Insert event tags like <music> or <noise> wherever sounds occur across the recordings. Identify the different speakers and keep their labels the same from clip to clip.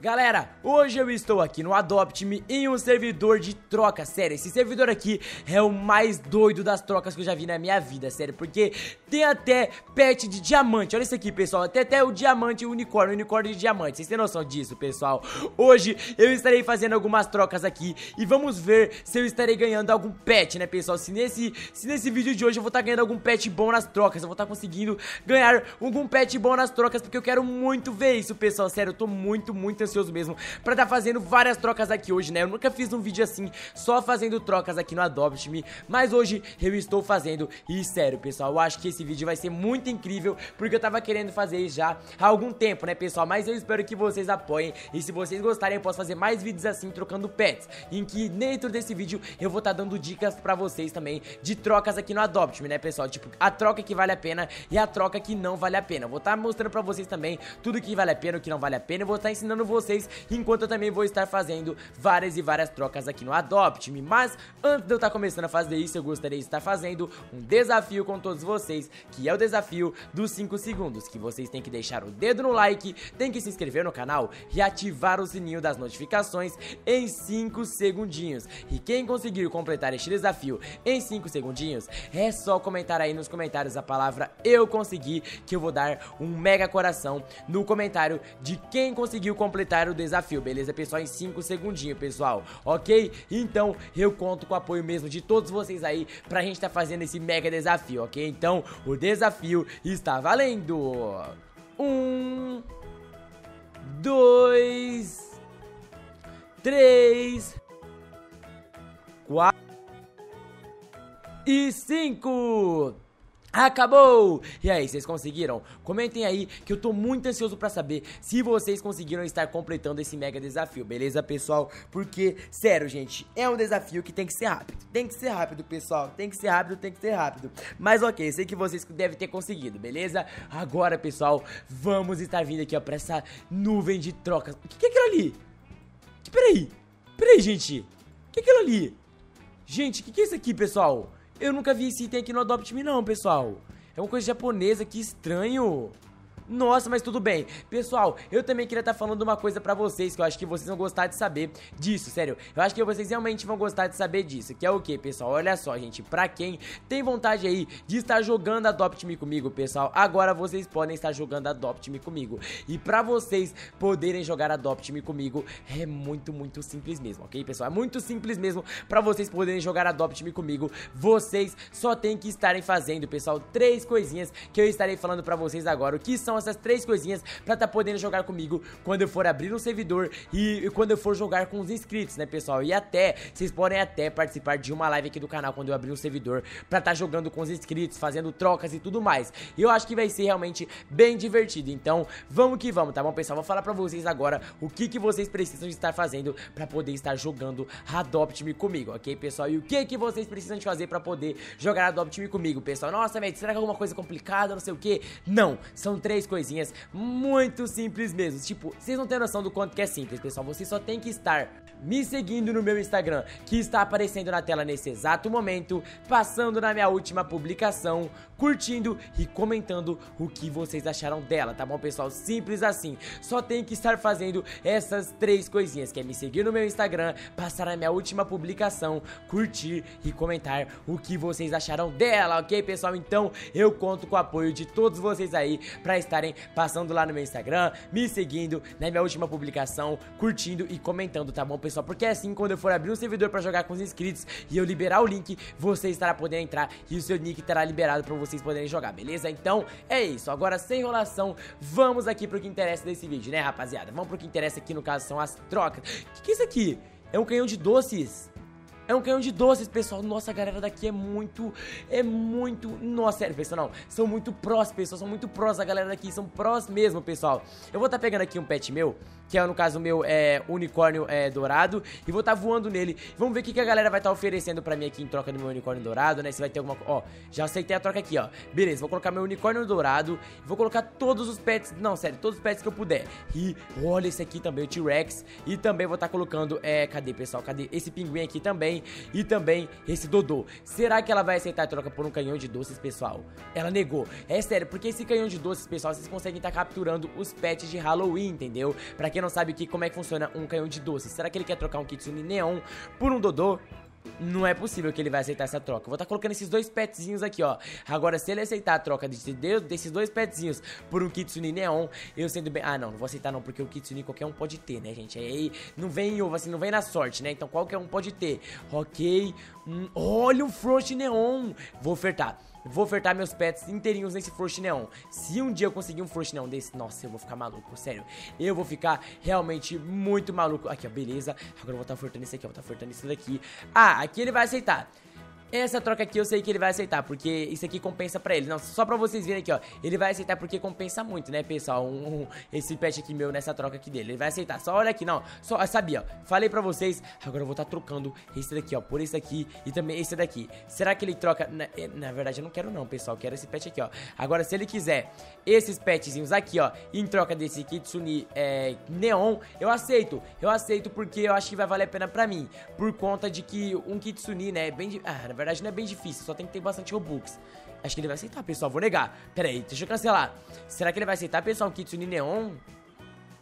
Speaker 1: Galera, hoje eu estou aqui no Adopt Me em um servidor de troca, sério, esse servidor aqui é o mais doido das trocas que eu já vi na minha vida, sério, porque tem até pet de diamante, olha isso aqui, pessoal, tem até o diamante e o unicórnio, o unicórnio de diamante, vocês têm noção disso, pessoal? Hoje eu estarei fazendo algumas trocas aqui e vamos ver se eu estarei ganhando algum pet, né, pessoal, se nesse, se nesse vídeo de hoje eu vou estar ganhando algum pet bom nas trocas, eu vou estar conseguindo ganhar algum pet bom nas trocas, porque eu quero muito ver isso, pessoal, sério, eu tô muito, muito ansioso mesmo pra tá fazendo várias trocas aqui hoje, né? Eu nunca fiz um vídeo assim, só fazendo trocas aqui no Adopt Me, mas hoje eu estou fazendo e sério, pessoal, eu acho que esse vídeo vai ser muito incrível, porque eu tava querendo fazer já há algum tempo, né, pessoal? Mas eu espero que vocês apoiem e se vocês gostarem eu posso fazer mais vídeos assim, trocando pets, em que dentro desse vídeo eu vou estar tá dando dicas pra vocês também de trocas aqui no Adopt Me, né, pessoal? Tipo, a troca que vale a pena e a troca que não vale a pena. Eu vou estar tá mostrando pra vocês também tudo que vale a pena, o que não vale a pena, eu vou estar tá ensinando vocês enquanto eu também vou estar fazendo várias e várias trocas aqui no Adopt Me. Mas antes de eu estar começando a fazer isso, eu gostaria de estar fazendo um desafio com todos vocês, que é o desafio dos 5 segundos, que vocês têm que deixar o dedo no like, tem que se inscrever no canal e ativar o sininho das notificações em 5 segundinhos. E quem conseguir completar este desafio em 5 segundinhos, é só comentar aí nos comentários a palavra eu consegui, que eu vou dar um mega coração no comentário de quem conseguiu completar o desafio, beleza, pessoal? Em 5 segundinhos, pessoal, ok? Então, eu conto com o apoio mesmo de todos vocês aí pra gente tá fazendo esse mega desafio, ok? Então, o desafio está valendo! Um... Dois... Três... Quatro... E cinco... Acabou! E aí, vocês conseguiram? Comentem aí que eu tô muito ansioso pra saber se vocês conseguiram estar completando esse mega desafio, beleza, pessoal? Porque, sério, gente, é um desafio que tem que ser rápido. Tem que ser rápido, pessoal. Tem que ser rápido, tem que ser rápido. Mas ok, sei que vocês devem ter conseguido, beleza? Agora, pessoal, vamos estar vindo aqui, ó, pra essa nuvem de trocas. O que, é aquilo ali? Peraí, peraí, gente. O que é aquilo ali? Gente, o que é isso aqui, pessoal? Eu nunca vi esse item aqui no Adopt Me não, pessoal. É uma coisa japonesa, que estranho. Nossa, mas tudo bem. Pessoal, eu também queria estar tá falando uma coisa pra vocês que eu acho que vocês vão gostar de saber disso, sério. Eu acho que vocês realmente vão gostar de saber disso, que é o que, pessoal? Olha só, gente, pra quem tem vontade aí de estar jogando Adopt Me comigo, pessoal, agora vocês podem estar jogando Adopt Me comigo. E pra vocês poderem jogar Adopt Me comigo, é muito, muito simples mesmo, ok, pessoal? É muito simples mesmo pra vocês poderem jogar Adopt Me comigo. Vocês só tem que estarem fazendo, pessoal, três coisinhas que eu estarei falando pra vocês agora, o que são essas três coisinhas pra tá podendo jogar comigo quando eu for abrir um servidor e, e quando eu for jogar com os inscritos, né, pessoal? E até, vocês podem até participar de uma live aqui do canal quando eu abrir um servidor pra tá jogando com os inscritos, fazendo trocas e tudo mais. E eu acho que vai ser realmente bem divertido. Então, vamos que vamos, tá bom, pessoal? Vou falar pra vocês agora o que que vocês precisam estar fazendo pra poder estar jogando Adopt Me comigo, ok, pessoal? E o que que vocês precisam de fazer pra poder jogar Adopt Me comigo, pessoal? Nossa, velho, será que é alguma coisa complicada, não sei o que? Não, são três coisinhas muito simples mesmo. Tipo, vocês não têm noção do quanto que é simples, pessoal. Você só tem que estar me seguindo no meu Instagram, que está aparecendo na tela nesse exato momento, passando na minha última publicação, curtindo e comentando o que vocês acharam dela, tá bom, pessoal? Simples assim. Só tem que estar fazendo essas três coisinhas, que é me seguir no meu Instagram, passar na minha última publicação, curtir e comentar o que vocês acharam dela, ok, pessoal? Então, eu conto com o apoio de todos vocês aí para estarem passando lá no meu Instagram, me seguindo na minha última publicação, curtindo e comentando, tá bom, pessoal? Pessoal, porque é assim, quando eu for abrir um servidor pra jogar com os inscritos e eu liberar o link, você estará podendo entrar e o seu nick estará liberado pra vocês poderem jogar, beleza? Então, é isso. Agora, sem enrolação, vamos aqui pro que interessa desse vídeo, né, rapaziada? Vamos pro que interessa aqui, no caso, são as trocas. O que, que é isso aqui? É um canhão de doces. É um canhão de doces, pessoal. Nossa, a galera daqui é muito. É muito. Nossa, sério, pessoal. Não. São muito prós, pessoal. São muito prós. A galera daqui são prós mesmo, pessoal. Eu vou estar tá pegando aqui um pet meu. Que é, no caso, meu é, unicórnio é, dourado. E vou estar tá voando nele. Vamos ver o que, que a galera vai estar tá oferecendo pra mim aqui em troca do meu unicórnio dourado, né? Se vai ter alguma Ó, já aceitei a troca aqui, ó. Beleza, vou colocar meu unicórnio dourado. Vou colocar todos os pets. Não, sério, todos os pets que eu puder. E olha esse aqui também, o T-Rex. E também vou estar tá colocando. É, cadê, pessoal? Cadê? Esse pinguim aqui também. E também esse Dodô. Será que ela vai aceitar a troca por um canhão de doces, pessoal? Ela negou. É sério, porque esse canhão de doces, pessoal, vocês conseguem estar tá capturando os pets de Halloween, entendeu? Pra quem não sabe o que, como é que funciona um canhão de doces. Será que ele quer trocar um Kitsune Neon por um Dodô? não é possível que ele vai aceitar essa troca. vou estar tá colocando esses dois petzinhos aqui, ó. Agora, se ele aceitar a troca de, desses dois petzinhos por um Kitsune Neon, eu sendo bem... Ah, não, não vou aceitar não, porque o Kitsune qualquer um pode ter, né, gente? Aí não vem ovo, assim, não vem na sorte, né? Então qualquer um pode ter. Ok. Hum, olha um Frost Neon. Vou ofertar. Vou ofertar meus pets inteirinhos nesse Frost Neon. Se um dia eu conseguir um Frost Neon desse, nossa, eu vou ficar maluco, sério. Eu vou ficar realmente muito maluco. Aqui, ó, beleza. Agora eu vou estar ofertando esse aqui, ó, vou estar ofertando esse daqui. Ah, aqui ele vai aceitar. Essa troca aqui eu sei que ele vai aceitar, porque isso aqui compensa pra ele. Não, só pra vocês verem aqui, ó. Ele vai aceitar porque compensa muito, né, pessoal? Um, um, esse pet aqui meu nessa troca aqui dele. Ele vai aceitar. Só olha aqui, não. Só, sabia, ó. Falei pra vocês. Agora eu vou estar tá trocando esse daqui, ó, por esse aqui e também esse daqui. Será que ele troca... Na, é, na verdade, eu não quero não, pessoal. Eu quero esse pet aqui, ó. Agora, se ele quiser esses petzinhos aqui, ó, em troca desse Kitsune é, Neon, eu aceito. Eu aceito porque eu acho que vai valer a pena pra mim. Por conta de que um Kitsune, né, é bem... Ah, verdade não é bem difícil, só tem que ter bastante Robux. Acho que ele vai aceitar, pessoal. Vou negar. Pera aí, deixa eu cancelar. Será que ele vai aceitar, pessoal, um Kitsune Neon?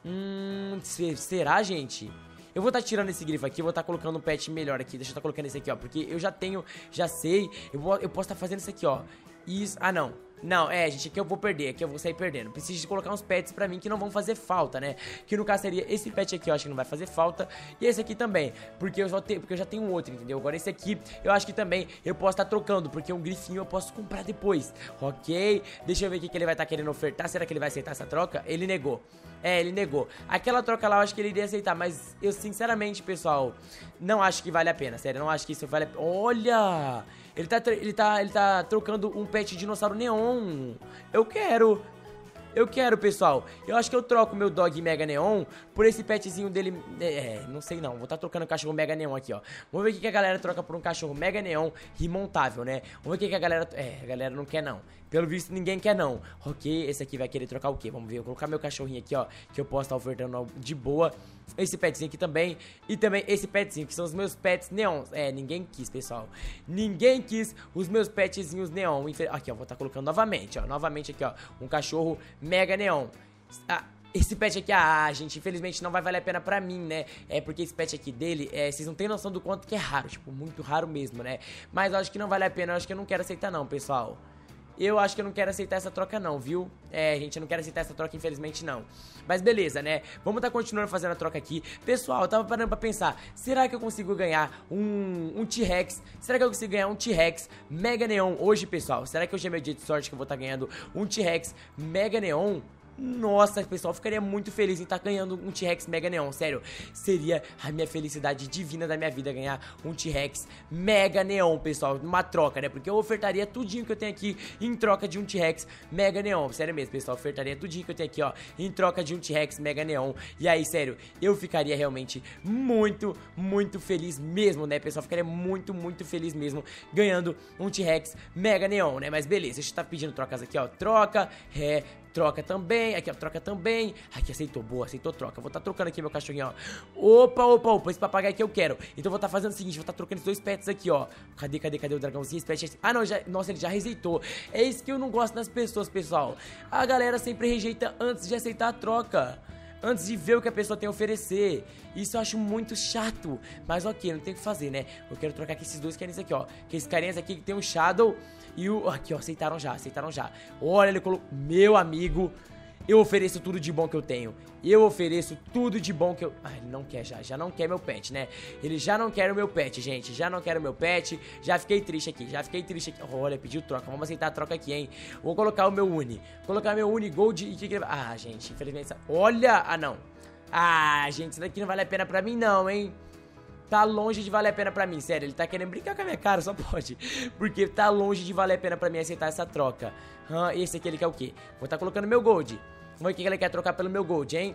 Speaker 1: Hum, será, gente? Eu vou estar tá tirando esse grifo aqui, vou estar tá colocando um pet melhor aqui. Deixa eu estar tá colocando esse aqui, ó. Porque eu já tenho, já sei. Eu, vou, eu posso estar tá fazendo isso aqui, ó. Isso. Ah, não. Não, é, gente, aqui eu vou perder, aqui eu vou sair perdendo. Preciso de colocar uns pets pra mim que não vão fazer falta, né? Que no caso seria esse pet aqui, eu acho que não vai fazer falta. E esse aqui também, porque eu, te, porque eu já tenho outro, entendeu? Agora esse aqui, eu acho que também eu posso estar tá trocando, porque um grifinho eu posso comprar depois. Ok, deixa eu ver o que, que ele vai estar tá querendo ofertar. Será que ele vai aceitar essa troca? Ele negou. É, ele negou. Aquela troca lá eu acho que ele iria aceitar, mas eu sinceramente, pessoal, não acho que vale a pena. Sério, não acho que isso vale a pena. Olha! Ele tá, ele tá, ele tá trocando um pet dinossauro neon. Eu quero. Eu quero, pessoal. Eu acho que eu troco meu dog Mega Neon por esse petzinho dele. É, não sei não. Vou estar tá trocando cachorro Mega Neon aqui, ó. Vamos ver o que a galera troca por um cachorro Mega Neon remontável, né? Vamos ver o que a galera. É, a galera não quer não. Pelo visto, ninguém quer não. Ok, esse aqui vai querer trocar o quê? Vamos ver. Vou colocar meu cachorrinho aqui, ó. Que eu posso estar tá ofertando de boa. Esse petzinho aqui também. E também esse petzinho, que são os meus pets neons. É, ninguém quis, pessoal. Ninguém quis os meus petzinhos neon. Aqui, ó. Vou estar tá colocando novamente, ó. Novamente aqui, ó. Um cachorro mega neon. Ah, esse pet aqui, ah, gente, infelizmente não vai valer a pena pra mim, né? É porque esse pet aqui dele, é, vocês não tem noção do quanto que é raro, tipo, muito raro mesmo, né? Mas eu acho que não vale a pena, eu acho que eu não quero aceitar não, pessoal. Eu acho que eu não quero aceitar essa troca não, viu? É, gente, eu não quero aceitar essa troca, infelizmente não. Mas beleza, né? Vamos tá continuando fazendo a troca aqui. Pessoal, eu tava parando pra pensar, será que eu consigo ganhar um, um T-Rex? Será que eu consigo ganhar um T-Rex Mega Neon hoje, pessoal? Será que hoje é meu dia de sorte que eu vou estar tá ganhando um T-Rex Mega Neon? Nossa, pessoal, ficaria muito feliz em estar tá ganhando um T-Rex Mega Neon, sério. Seria a minha felicidade divina da minha vida ganhar um T-Rex Mega Neon, pessoal, numa troca, né? Porque eu ofertaria tudinho que eu tenho aqui em troca de um T-Rex Mega Neon. Sério mesmo, pessoal, ofertaria tudinho que eu tenho aqui, ó, em troca de um T-Rex Mega Neon. E aí, sério, eu ficaria realmente muito, muito feliz mesmo, né, pessoal? Ficaria muito, muito feliz mesmo ganhando um T-Rex Mega Neon, né? Mas beleza, deixa eu estar pedindo trocas aqui, ó. Troca, é, troca também, aqui ó, troca também. Aqui aceitou, boa, aceitou troca. Vou estar tá trocando aqui meu cachorrinho, ó. Opa, opa, opa, esse papagaio aqui eu quero. Então vou estar tá fazendo o seguinte, vou estar tá trocando esses dois pets aqui, ó. Cadê, cadê, cadê o dragãozinho? Esse pet... Ah, não, já... Nossa, ele já rejeitou. É isso que eu não gosto das pessoas, pessoal. A galera sempre rejeita antes de aceitar a troca antes de ver o que a pessoa tem a oferecer. Isso eu acho muito chato. Mas ok, não tem o que fazer, né? Eu quero trocar aqui esses dois carinhas aqui, ó. Que esses carinhas aqui que tem o Shadow e o... Aqui, ó, aceitaram já, aceitaram já. Olha, ele colocou... Meu amigo... Eu ofereço tudo de bom que eu tenho. Eu ofereço tudo de bom que eu. Ah, ele não quer já. Já não quer meu pet, né? Ele já não quer o meu pet, gente. Já não quer o meu pet. Já fiquei triste aqui. Já fiquei triste aqui. Olha, pediu troca. Vamos aceitar a troca aqui, hein? Vou colocar o meu Uni. Colocar meu Uni Gold e que que. Ah, gente, infelizmente. Olha! Ah, não. Ah, gente, isso daqui não vale a pena pra mim, não, hein? Tá longe de valer a pena pra mim, sério. Ele tá querendo brincar com a minha cara, só pode. <laughs> Porque tá longe de valer a pena pra mim aceitar essa troca. Hum, esse aqui ele quer o quê? Vou tá colocando meu gold. Vamos ver o que ele quer trocar pelo meu gold, hein?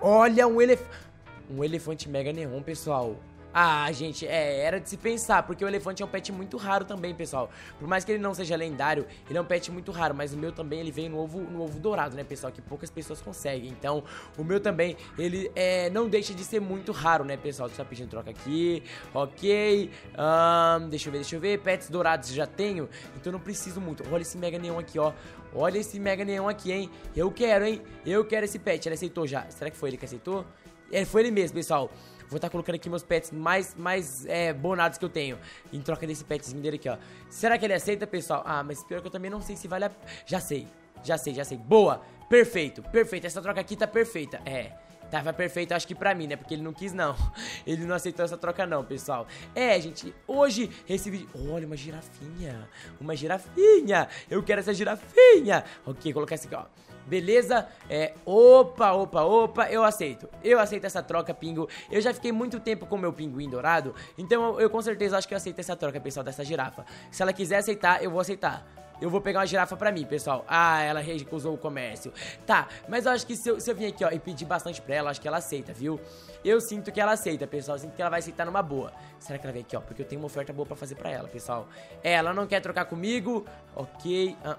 Speaker 1: Olha, um elefante. Um elefante mega neon, pessoal. Ah, gente, é, era de se pensar, porque o elefante é um pet muito raro também, pessoal. Por mais que ele não seja lendário, ele é um pet muito raro, mas o meu também, ele veio no ovo, no ovo dourado, né, pessoal, que poucas pessoas conseguem. Então, o meu também, ele é, não deixa de ser muito raro, né, pessoal. Eu pedindo troca aqui, ok. Um, deixa eu ver, deixa eu ver, pets dourados já tenho, então não preciso muito. Olha esse Mega Neon aqui, ó. Olha esse Mega Neon aqui, hein. Eu quero, hein. Eu quero esse pet. Ele aceitou já. Será que foi ele que aceitou? É, foi ele mesmo, pessoal. Vou estar tá colocando aqui meus pets mais, mais é, bonados que eu tenho. Em troca desse petzinho dele aqui, ó. Será que ele aceita, pessoal? Ah, mas pior que eu também não sei se vale a... Já sei. Já sei, já sei. Boa. Perfeito. Perfeito. Essa troca aqui tá perfeita. É. Tava perfeito, acho que pra mim, né? Porque ele não quis, não. <laughs> Ele não aceitou essa troca, não, pessoal. É, gente, hoje esse vídeo... Olha, uma girafinha. Uma girafinha. Eu quero essa girafinha. Ok, colocar esse aqui, ó. Beleza? É, opa, opa, opa, eu aceito. Eu aceito essa troca, Pingo. Eu já fiquei muito tempo com meu pinguim dourado, então eu, eu com certeza acho que eu aceito essa troca, pessoal, dessa girafa. Se ela quiser aceitar, eu vou aceitar. Eu vou pegar uma girafa pra mim, pessoal. Ah, ela recusou o comércio. Tá, mas eu acho que se eu, se eu vir aqui, ó, e pedir bastante pra ela, acho que ela aceita, viu? Eu sinto que ela aceita, pessoal. Eu sinto que ela vai aceitar numa boa. Será que ela vem aqui, ó? Porque eu tenho uma oferta boa pra fazer pra ela, pessoal. Ela não quer trocar comigo. Ok. Ah.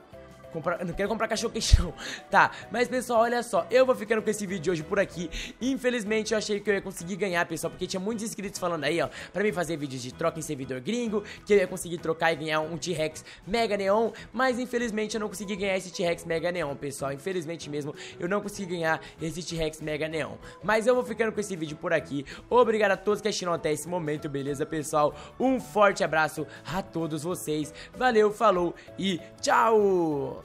Speaker 1: Comprar, não quero comprar cachorro queixão. <laughs> Tá, mas pessoal, olha só, eu vou ficando com esse vídeo hoje por aqui. Infelizmente eu achei que eu ia conseguir ganhar, pessoal, porque tinha muitos inscritos falando aí, ó, pra mim fazer vídeos de troca em servidor gringo, que eu ia conseguir trocar e ganhar um T-Rex Mega Neon, mas infelizmente eu não consegui ganhar esse T-Rex Mega Neon, pessoal. Infelizmente mesmo, eu não consegui ganhar esse T-Rex Mega Neon. Mas eu vou ficando com esse vídeo por aqui. Obrigado a todos que assistiram até esse momento, beleza, pessoal? Um forte abraço a todos vocês. Valeu, falou e tchau!